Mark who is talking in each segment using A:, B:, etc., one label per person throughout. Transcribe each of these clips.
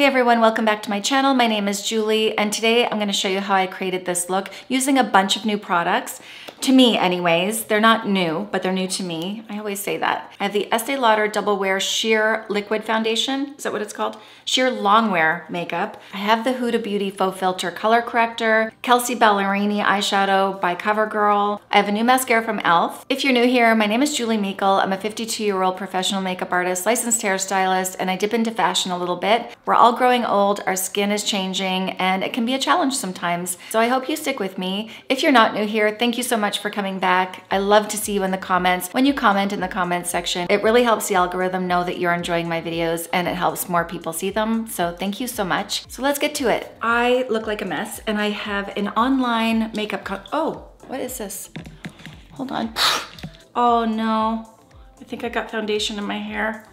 A: Hey everyone, welcome back to my channel. My name is Julie and today I'm gonna show you how I created this look using a bunch of new products. To me anyways, they're not new, but they're new to me. I always say that. I have the Estee Lauder Double Wear Sheer Liquid Foundation. Is that what it's called? Sheer Longwear Makeup. I have the Huda Beauty Faux Filter Color Corrector, Kelsey Ballerini Eyeshadow by CoverGirl. I have a new mascara from e.l.f. If you're new here, my name is Julie Meikle. I'm a 52 year old professional makeup artist, licensed hairstylist, and I dip into fashion a little bit. We're all growing old, our skin is changing, and it can be a challenge sometimes. So I hope you stick with me. If you're not new here, thank you so much for coming back. I love to see you in the comments. When you comment in the comments section, it really helps the algorithm know that you're enjoying my videos and it helps more people see them. So thank you so much. So let's get to it. I look like a mess and I have an online makeup oh, what is this? Hold on. Oh no, I think I got foundation in my hair.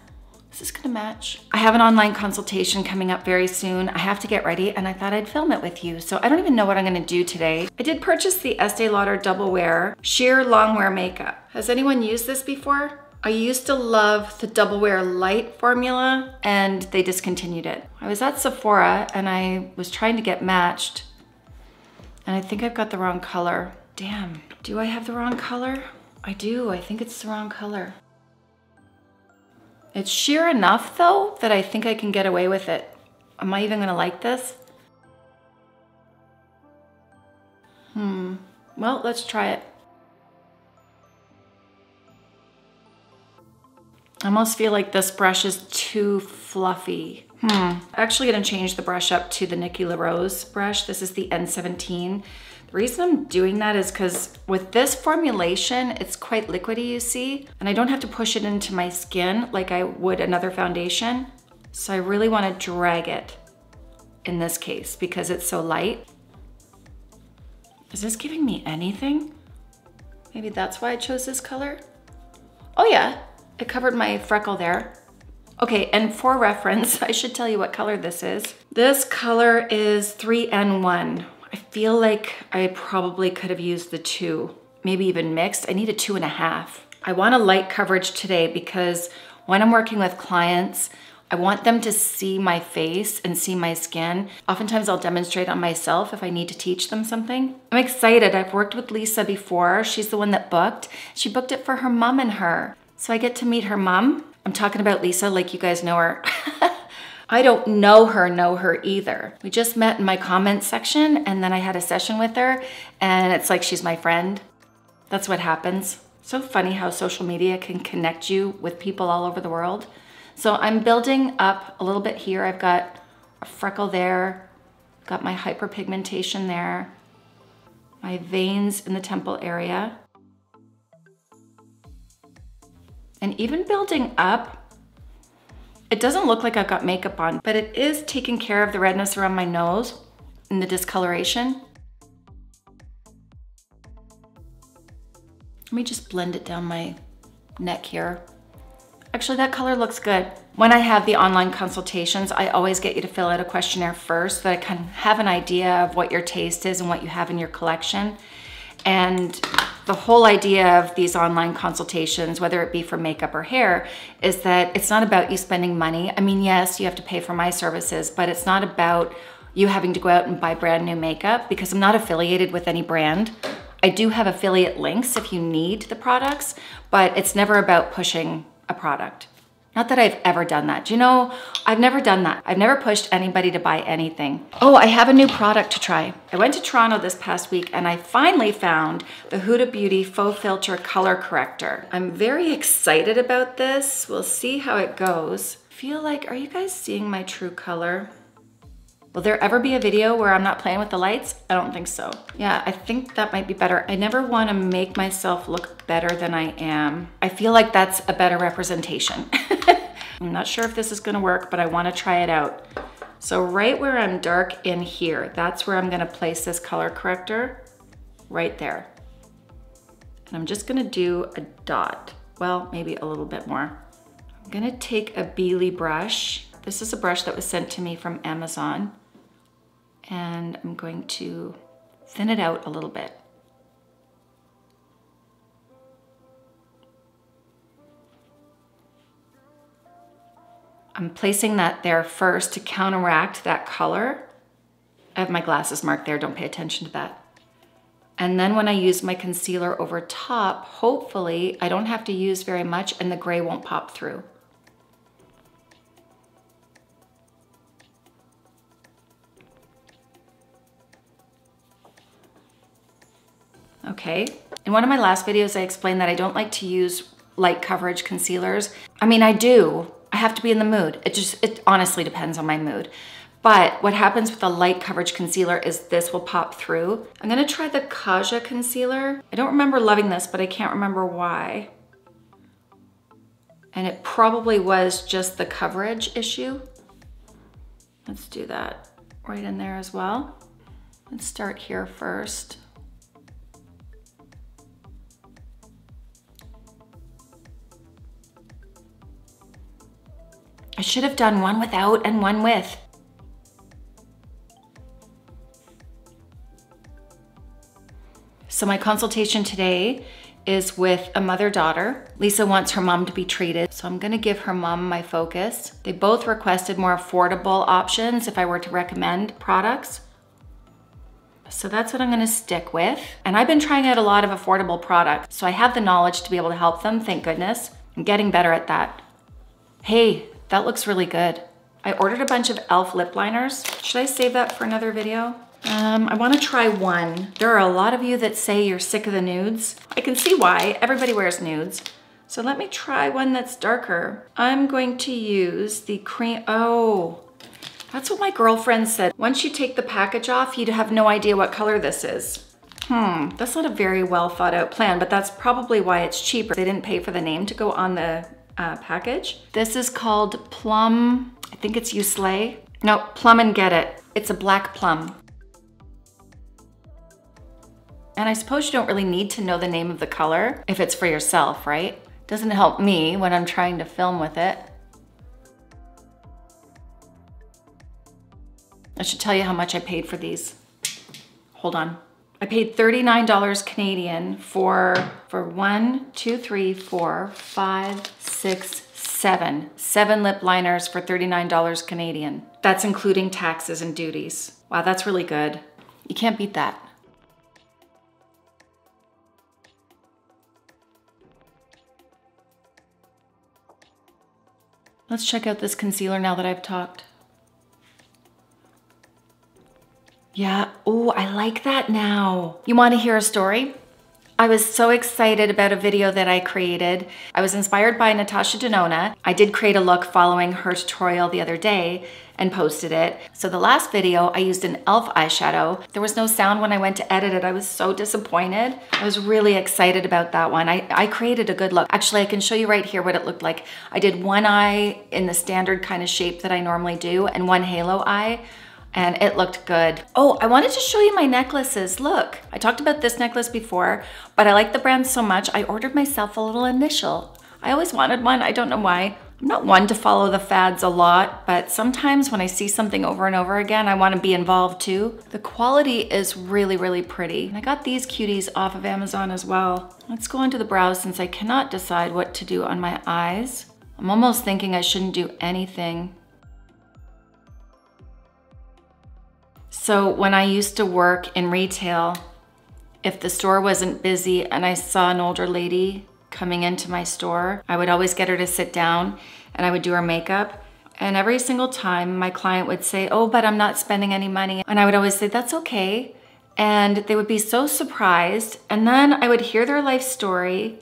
A: Is this gonna match? I have an online consultation coming up very soon. I have to get ready and I thought I'd film it with you. So I don't even know what I'm gonna do today. I did purchase the Estee Lauder Double Wear Sheer Longwear Makeup. Has anyone used this before? I used to love the Double Wear Light formula and they discontinued it. I was at Sephora and I was trying to get matched and I think I've got the wrong color. Damn, do I have the wrong color? I do, I think it's the wrong color. It's sheer enough though that I think I can get away with it. Am I even gonna like this? Hmm, well, let's try it. I almost feel like this brush is too fluffy. Hmm. I'm actually gonna change the brush up to the Nikki LaRose brush. This is the N17. The reason I'm doing that is because with this formulation, it's quite liquidy, you see, and I don't have to push it into my skin like I would another foundation. So I really wanna drag it in this case because it's so light. Is this giving me anything? Maybe that's why I chose this color. Oh yeah, it covered my freckle there. Okay, and for reference, I should tell you what color this is. This color is 3N1, I feel like I probably could have used the two, maybe even mixed. I need a two and a half. I want a light coverage today because when I'm working with clients, I want them to see my face and see my skin. Oftentimes I'll demonstrate on myself if I need to teach them something. I'm excited. I've worked with Lisa before. She's the one that booked. She booked it for her mom and her. So I get to meet her mom. I'm talking about Lisa like you guys know her. I don't know her, know her either. We just met in my comments section and then I had a session with her and it's like she's my friend. That's what happens. So funny how social media can connect you with people all over the world. So I'm building up a little bit here. I've got a freckle there, got my hyperpigmentation there, my veins in the temple area. And even building up it doesn't look like I've got makeup on, but it is taking care of the redness around my nose and the discoloration. Let me just blend it down my neck here. Actually, that color looks good. When I have the online consultations, I always get you to fill out a questionnaire first so that I can have an idea of what your taste is and what you have in your collection. And the whole idea of these online consultations, whether it be for makeup or hair, is that it's not about you spending money. I mean, yes, you have to pay for my services, but it's not about you having to go out and buy brand new makeup because I'm not affiliated with any brand. I do have affiliate links if you need the products, but it's never about pushing a product. Not that I've ever done that. Do you know, I've never done that. I've never pushed anybody to buy anything. Oh, I have a new product to try. I went to Toronto this past week and I finally found the Huda Beauty Faux Filter Color Corrector. I'm very excited about this. We'll see how it goes. feel like, are you guys seeing my true color? Will there ever be a video where I'm not playing with the lights? I don't think so. Yeah, I think that might be better. I never wanna make myself look better than I am. I feel like that's a better representation. I'm not sure if this is gonna work, but I wanna try it out. So right where I'm dark in here, that's where I'm gonna place this color corrector, right there. And I'm just gonna do a dot. Well, maybe a little bit more. I'm gonna take a Beili brush. This is a brush that was sent to me from Amazon and I'm going to thin it out a little bit. I'm placing that there first to counteract that color. I have my glasses marked there, don't pay attention to that. And then when I use my concealer over top, hopefully I don't have to use very much and the gray won't pop through. Okay, in one of my last videos, I explained that I don't like to use light coverage concealers. I mean, I do. I have to be in the mood. It just, it honestly depends on my mood. But what happens with a light coverage concealer is this will pop through. I'm gonna try the Kaja concealer. I don't remember loving this, but I can't remember why. And it probably was just the coverage issue. Let's do that right in there as well. Let's start here first. I should have done one without and one with. So my consultation today is with a mother-daughter. Lisa wants her mom to be treated, so I'm gonna give her mom my focus. They both requested more affordable options if I were to recommend products. So that's what I'm gonna stick with. And I've been trying out a lot of affordable products, so I have the knowledge to be able to help them, thank goodness. I'm getting better at that. Hey, that looks really good. I ordered a bunch of e.l.f. lip liners. Should I save that for another video? Um, I wanna try one. There are a lot of you that say you're sick of the nudes. I can see why, everybody wears nudes. So let me try one that's darker. I'm going to use the cream, oh, that's what my girlfriend said. Once you take the package off, you'd have no idea what color this is. Hmm, that's not a very well thought out plan, but that's probably why it's cheaper. They didn't pay for the name to go on the uh, package. This is called Plum, I think it's You Slay. No, Plum and Get It. It's a black plum. And I suppose you don't really need to know the name of the color if it's for yourself, right? Doesn't help me when I'm trying to film with it. I should tell you how much I paid for these. Hold on. I paid $39 Canadian for, for one, two, three, four, five, six, seven. Seven lip liners for $39 Canadian. That's including taxes and duties. Wow, that's really good. You can't beat that. Let's check out this concealer now that I've talked. Yeah, oh, I like that now. You wanna hear a story? I was so excited about a video that I created. I was inspired by Natasha Denona. I did create a look following her tutorial the other day and posted it. So the last video, I used an e.l.f. eyeshadow. There was no sound when I went to edit it. I was so disappointed. I was really excited about that one. I, I created a good look. Actually, I can show you right here what it looked like. I did one eye in the standard kind of shape that I normally do and one halo eye and it looked good. Oh, I wanted to show you my necklaces. Look, I talked about this necklace before, but I like the brand so much, I ordered myself a little initial. I always wanted one, I don't know why. I'm not one to follow the fads a lot, but sometimes when I see something over and over again, I wanna be involved too. The quality is really, really pretty. I got these cuties off of Amazon as well. Let's go into the brows since I cannot decide what to do on my eyes. I'm almost thinking I shouldn't do anything So when I used to work in retail, if the store wasn't busy and I saw an older lady coming into my store, I would always get her to sit down and I would do her makeup. And every single time my client would say, oh, but I'm not spending any money. And I would always say, that's okay. And they would be so surprised. And then I would hear their life story.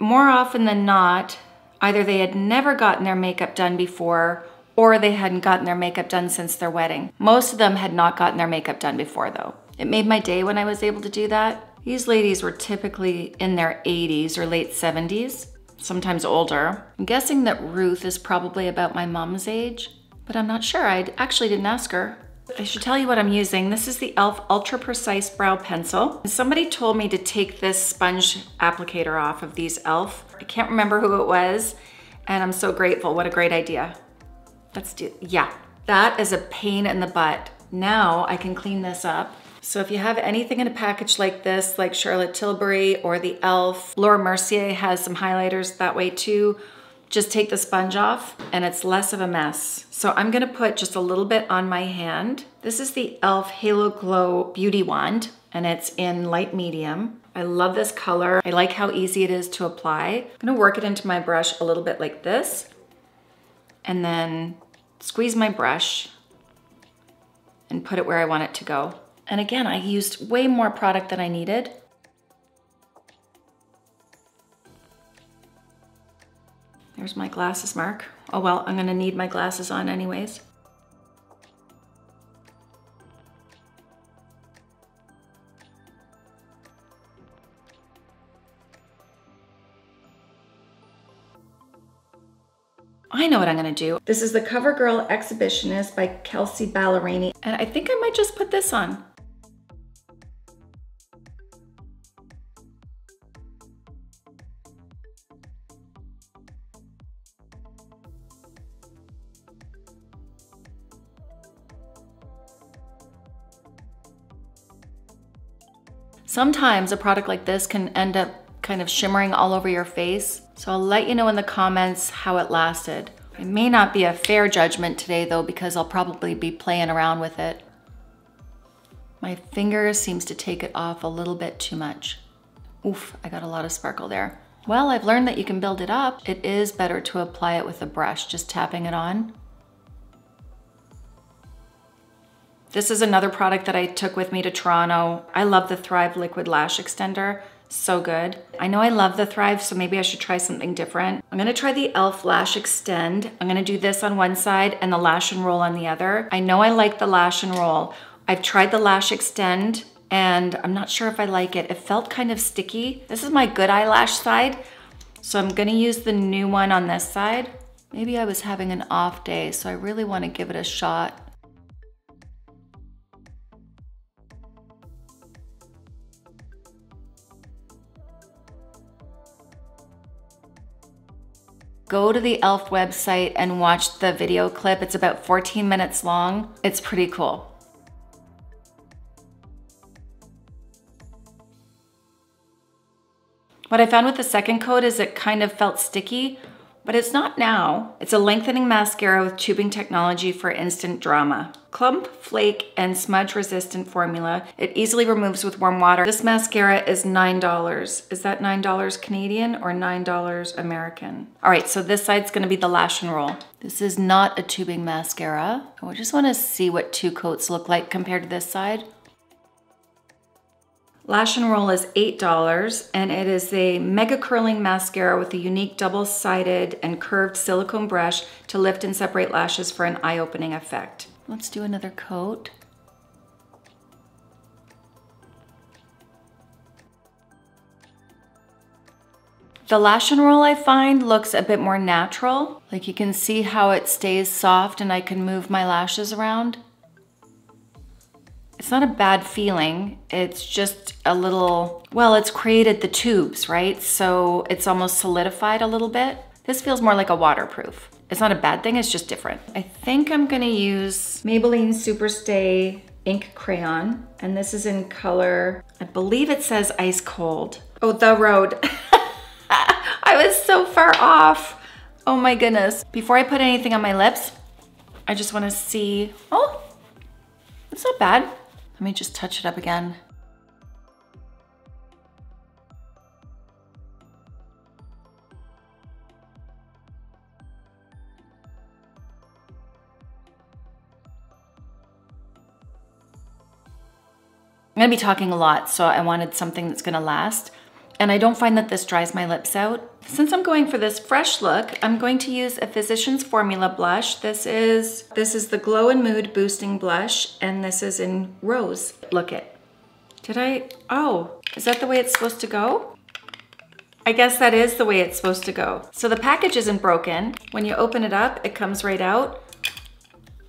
A: More often than not, either they had never gotten their makeup done before or they hadn't gotten their makeup done since their wedding. Most of them had not gotten their makeup done before though. It made my day when I was able to do that. These ladies were typically in their 80s or late 70s, sometimes older. I'm guessing that Ruth is probably about my mom's age, but I'm not sure. I actually didn't ask her. I should tell you what I'm using. This is the e.l.f. Ultra Precise Brow Pencil. Somebody told me to take this sponge applicator off of these e.l.f. I can't remember who it was, and I'm so grateful. What a great idea. Let's do, yeah. That is a pain in the butt. Now I can clean this up. So if you have anything in a package like this, like Charlotte Tilbury or the e.l.f., Laura Mercier has some highlighters that way too. just take the sponge off and it's less of a mess. So I'm gonna put just a little bit on my hand. This is the e.l.f. Halo Glow Beauty Wand and it's in light medium. I love this color. I like how easy it is to apply. I'm gonna work it into my brush a little bit like this and then squeeze my brush and put it where I want it to go. And again, I used way more product than I needed. There's my glasses mark. Oh well, I'm gonna need my glasses on anyways. I know what I'm gonna do. This is the CoverGirl Exhibitionist by Kelsey Ballerini, and I think I might just put this on. Sometimes a product like this can end up kind of shimmering all over your face. So I'll let you know in the comments how it lasted. It may not be a fair judgment today though because I'll probably be playing around with it. My finger seems to take it off a little bit too much. Oof, I got a lot of sparkle there. Well, I've learned that you can build it up. It is better to apply it with a brush, just tapping it on. This is another product that I took with me to Toronto. I love the Thrive Liquid Lash Extender. So good. I know I love the Thrive, so maybe I should try something different. I'm gonna try the e.l.f. Lash Extend. I'm gonna do this on one side and the Lash and Roll on the other. I know I like the Lash and Roll. I've tried the Lash Extend and I'm not sure if I like it. It felt kind of sticky. This is my good eyelash side, so I'm gonna use the new one on this side. Maybe I was having an off day, so I really wanna give it a shot. Go to the e.l.f. website and watch the video clip. It's about 14 minutes long. It's pretty cool. What I found with the second coat is it kind of felt sticky, but it's not now. It's a lengthening mascara with tubing technology for instant drama. Clump, flake, and smudge resistant formula. It easily removes with warm water. This mascara is $9. Is that $9 Canadian or $9 American? All right, so this side's gonna be the lash and roll. This is not a tubing mascara. I just wanna see what two coats look like compared to this side. Lash and Roll is $8 and it is a mega curling mascara with a unique double-sided and curved silicone brush to lift and separate lashes for an eye-opening effect. Let's do another coat. The lash and roll I find looks a bit more natural. Like you can see how it stays soft and I can move my lashes around. It's not a bad feeling. It's just a little, well, it's created the tubes, right? So it's almost solidified a little bit. This feels more like a waterproof. It's not a bad thing, it's just different. I think I'm gonna use Maybelline Superstay ink crayon. And this is in color, I believe it says ice cold. Oh, the road. I was so far off. Oh my goodness. Before I put anything on my lips, I just wanna see, oh, it's not bad. Let me just touch it up again. I'm gonna be talking a lot, so I wanted something that's gonna last. And I don't find that this dries my lips out. Since I'm going for this fresh look, I'm going to use a Physicians Formula blush. This is, this is the Glow and Mood Boosting Blush, and this is in Rose. Look it. Did I, oh, is that the way it's supposed to go? I guess that is the way it's supposed to go. So the package isn't broken. When you open it up, it comes right out,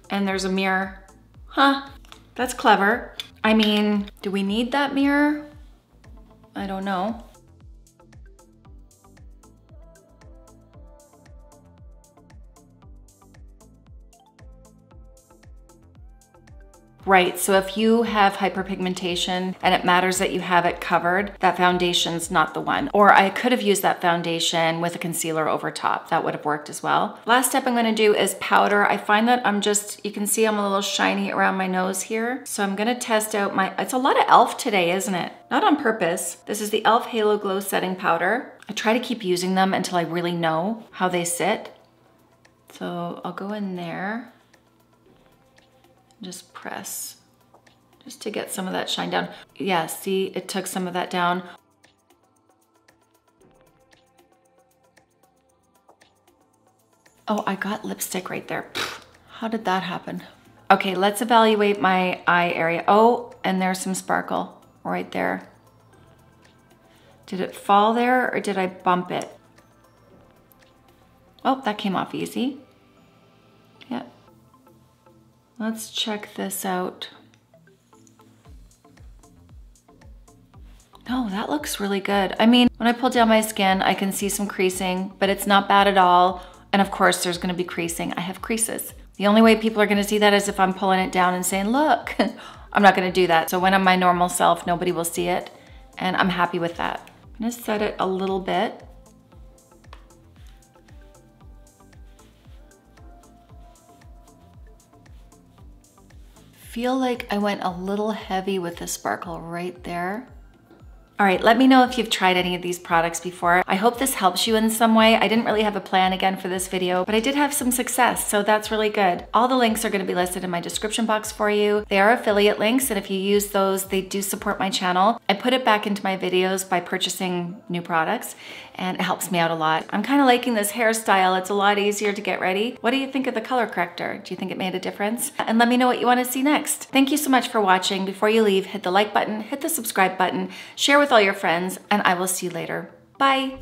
A: and there's a mirror. Huh, that's clever. I mean, do we need that mirror? I don't know. Right, so if you have hyperpigmentation and it matters that you have it covered, that foundation's not the one. Or I could have used that foundation with a concealer over top. That would have worked as well. Last step I'm gonna do is powder. I find that I'm just, you can see I'm a little shiny around my nose here. So I'm gonna test out my, it's a lot of e.l.f. today, isn't it? Not on purpose. This is the e.l.f. Halo Glow Setting Powder. I try to keep using them until I really know how they sit. So I'll go in there just press just to get some of that shine down. Yeah, see, it took some of that down. Oh, I got lipstick right there. How did that happen? Okay, let's evaluate my eye area. Oh, and there's some sparkle right there. Did it fall there or did I bump it? Oh, that came off easy. Let's check this out. Oh, that looks really good. I mean, when I pull down my skin, I can see some creasing, but it's not bad at all. And of course, there's gonna be creasing. I have creases. The only way people are gonna see that is if I'm pulling it down and saying, look, I'm not gonna do that. So when I'm my normal self, nobody will see it. And I'm happy with that. I'm gonna set it a little bit. Feel like I went a little heavy with the sparkle right there. All right, let me know if you've tried any of these products before. I hope this helps you in some way. I didn't really have a plan again for this video, but I did have some success, so that's really good. All the links are gonna be listed in my description box for you. They are affiliate links, and if you use those, they do support my channel. I put it back into my videos by purchasing new products, and it helps me out a lot. I'm kind of liking this hairstyle. It's a lot easier to get ready. What do you think of the color corrector? Do you think it made a difference? And let me know what you wanna see next. Thank you so much for watching. Before you leave, hit the like button, hit the subscribe button, share with with all your friends, and I will see you later. Bye.